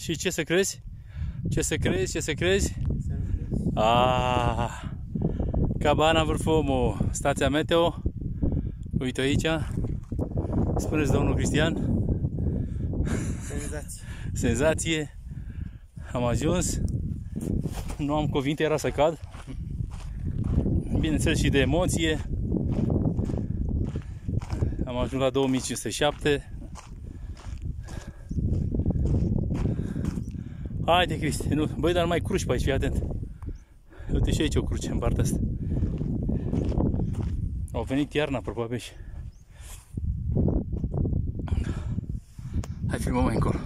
Și ce să crezi? Ce să crezi? Ce să crezi? Ah, cabana Vârfomu, stația meteo. Uite aici. Spuneți domnul Cristian. Senzație. Senzație. Am ajuns. Nu am cuvinte, era să cad. Bineînțeles și de emoție. Am ajuns la 2507. Haide, Cristi, nu. Băi, dar nu mai cruci pe aici, fii atent. Uite și aici o cruce în partea asta. Au venit iarna, probabil. Hai filmăm mai încolo.